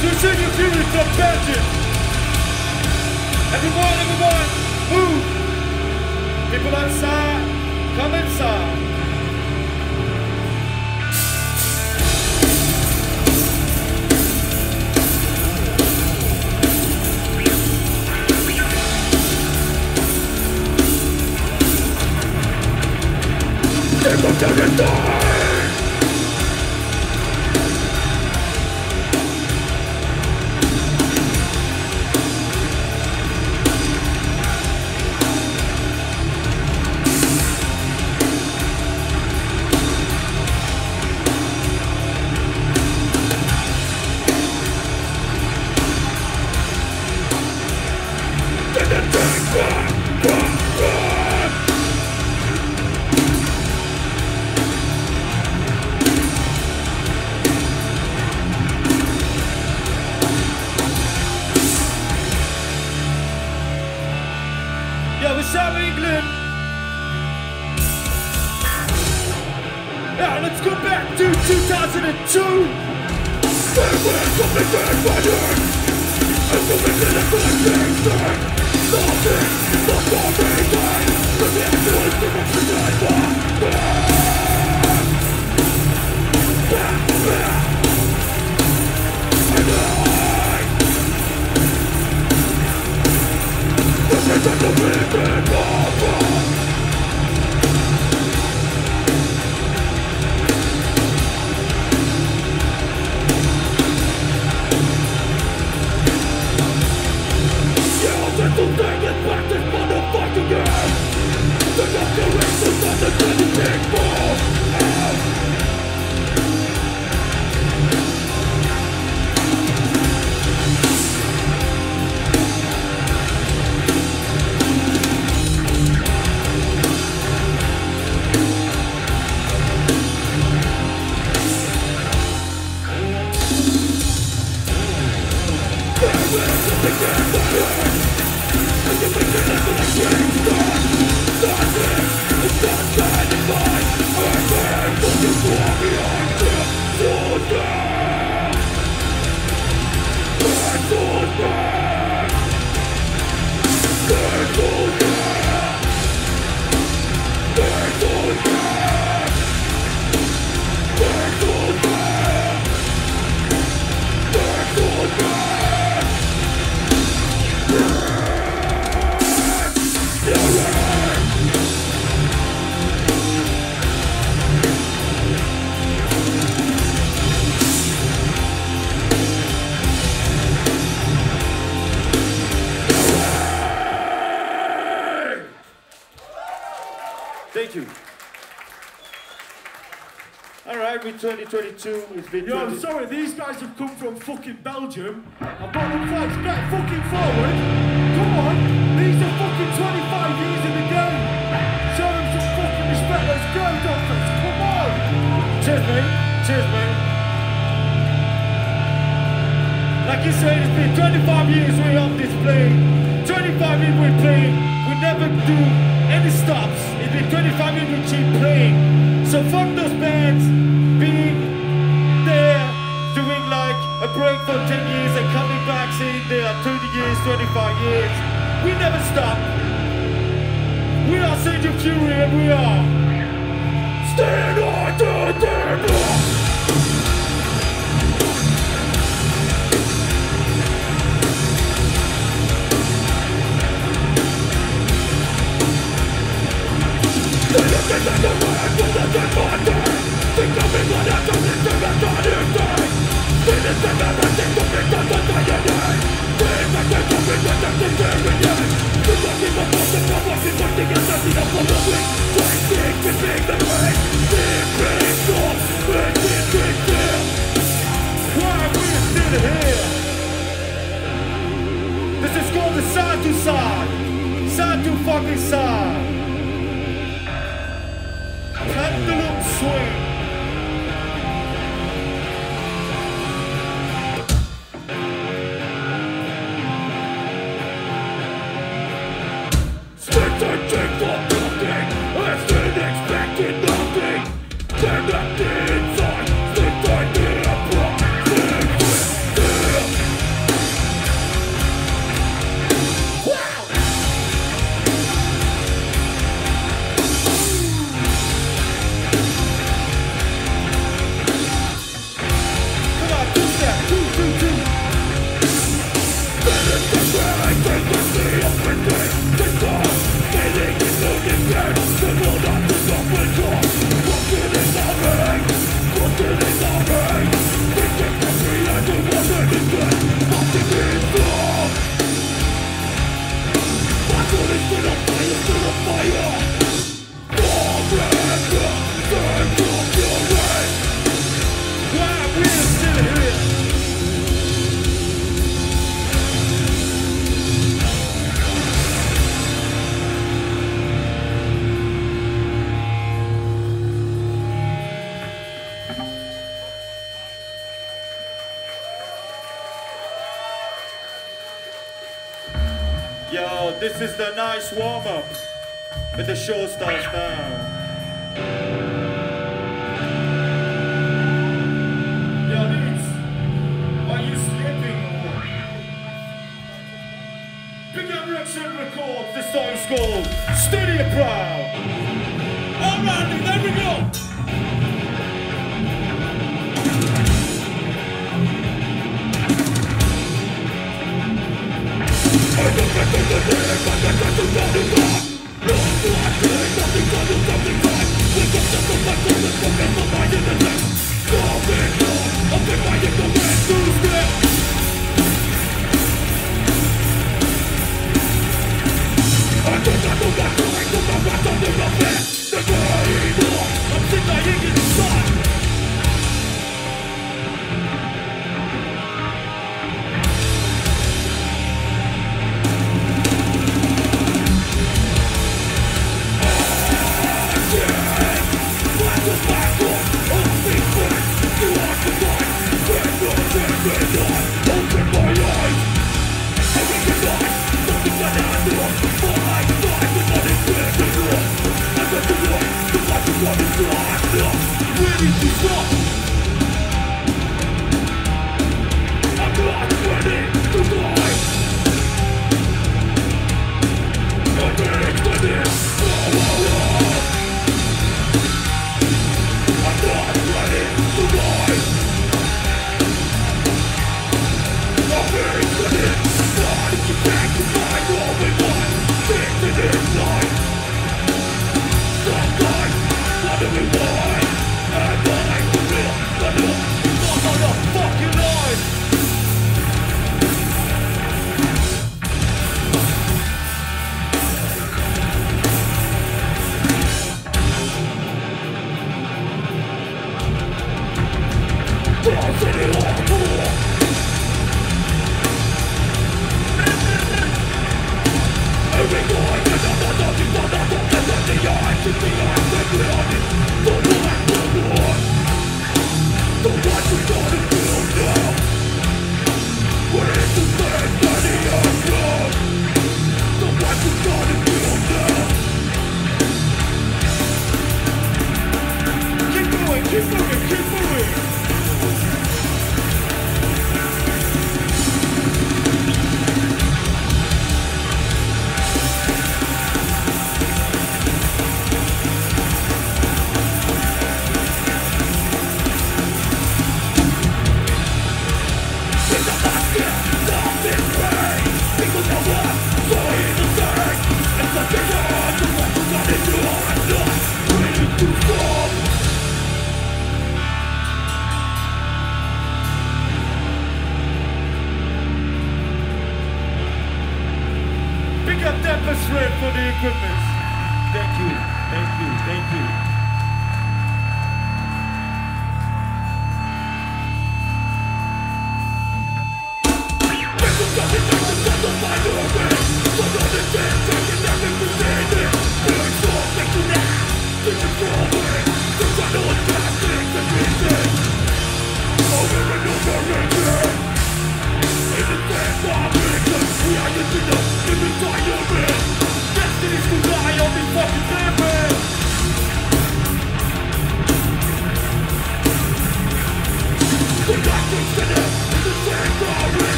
Surge of Fury from Belgium. Everyone, everyone, move. People outside, come inside. Yeah, 2022, it's been Yo, 20 sorry, these guys have come from fucking Belgium. I've got them flights. Get fucking forward. Come on. These are fucking 25 years in the game. Show them some fucking respect. Let's go, Dolphins. Come on. Cheers, mate. Cheers, mate. Like you said, it's been 25 years we on this plane. 25 years we playing. We never do any stops. It's been 25 years we keep playing. So fuck those bands being there, doing like a break for 10 years and coming back saying they are 30 years, 25 years. We never stop. We are Surge of Fury and we are Stand on the. This is called the side to side. Side to fucking side. Pendulum swing. but the show starts now.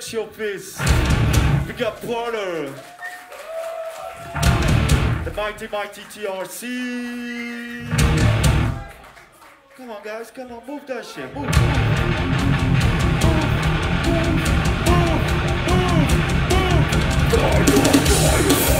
Pet Shop is. We got Porter. The mighty, mighty TRC. Come on, guys. Come on. Move that shit. Move. Move. Move. Move. Move. Move. move.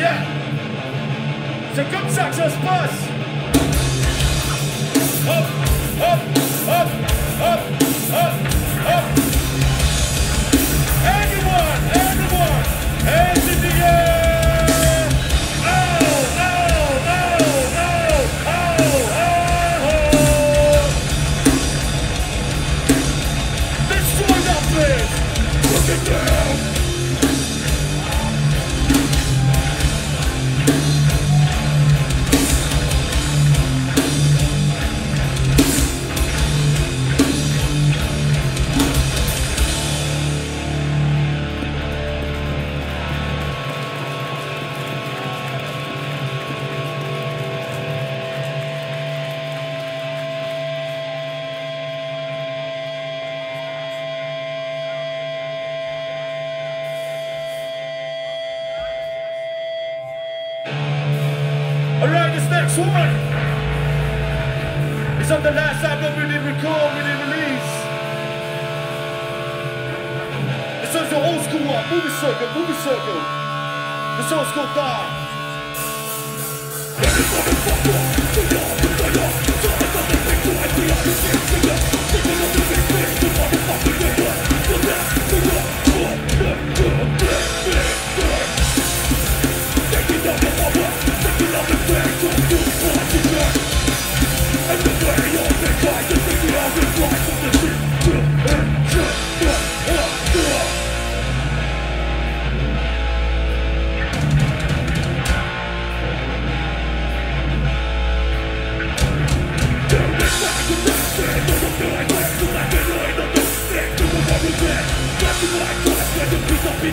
yeah. So come Saxos bus. Up, up, up, up, up, up. Anyone, anyone, hands in the air. It down. Thank you.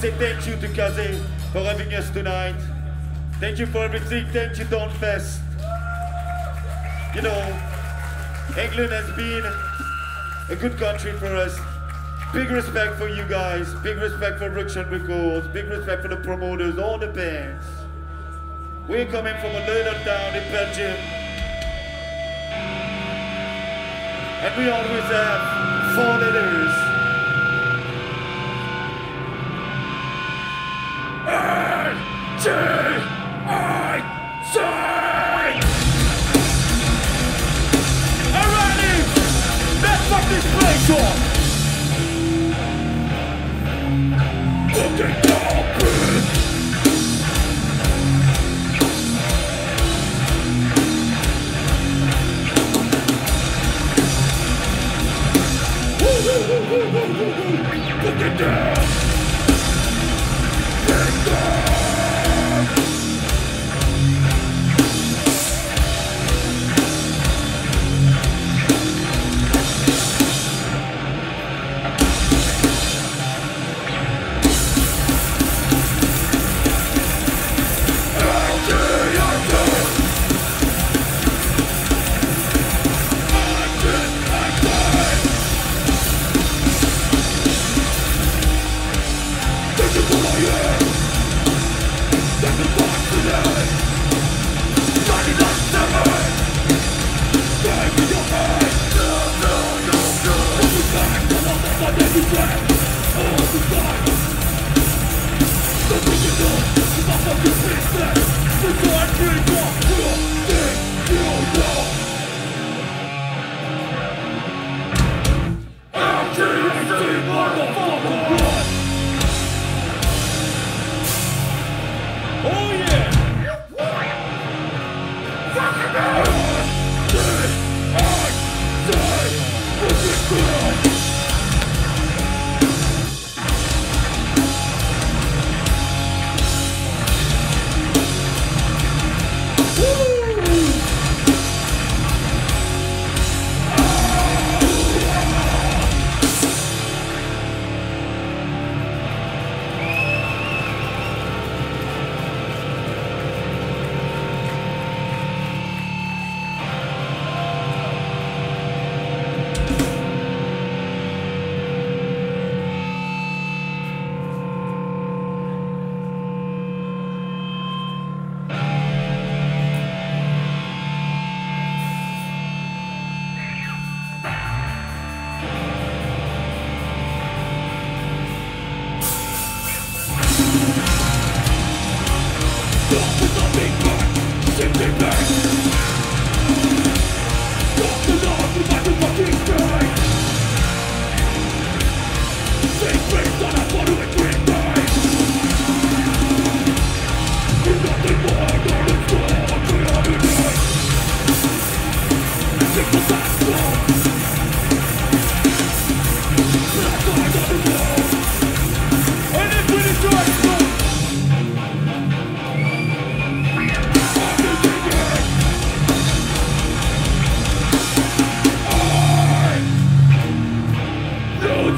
say thank you to Kaze for having us tonight. Thank you for everything. Thank you, Donfest. You know, England has been a good country for us. Big respect for you guys. Big respect for Ruction Records. Big respect for the promoters, all the bands. We're coming from a little town in Belgium. And we always have four letters. Oh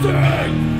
something!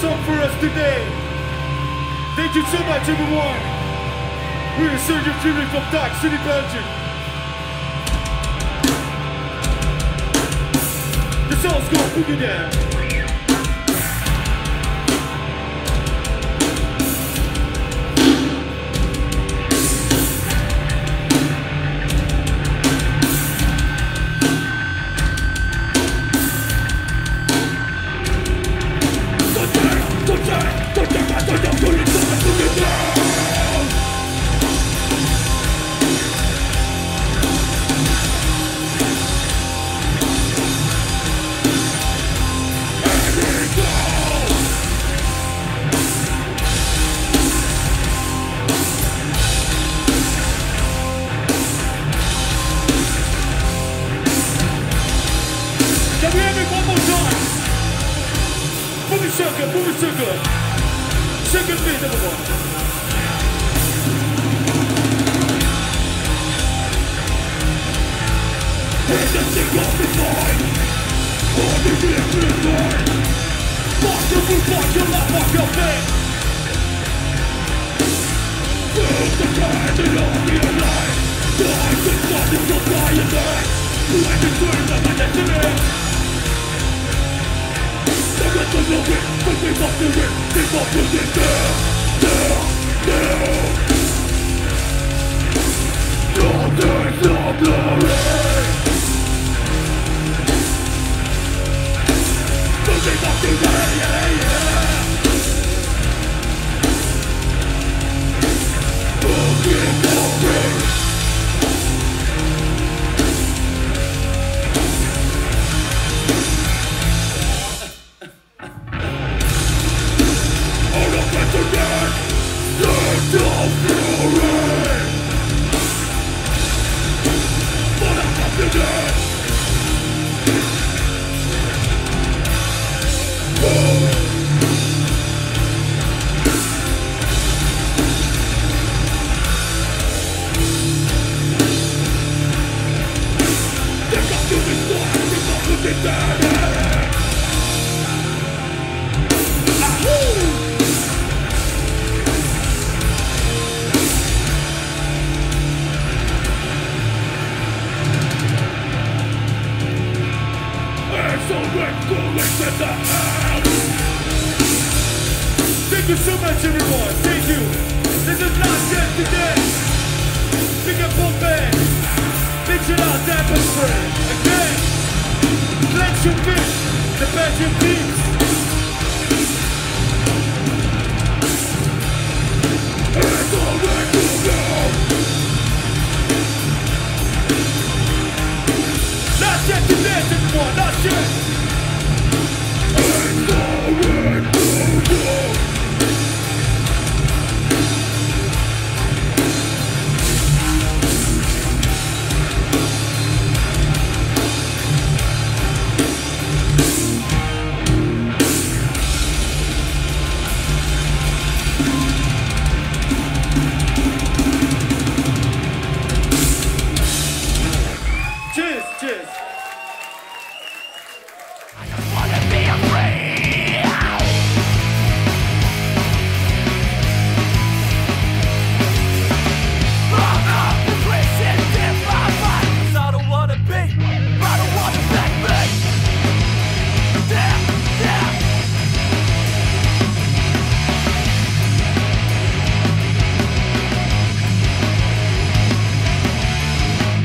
that's all for us today. Thank you so much, everyone. We are Surge of Fury from Dark City, Belgium. The songs gonna put down. Keep up the dick, keep up the dick down, down, down Your days are blurry Busy fucking day, yeah, yeah Fucking fucking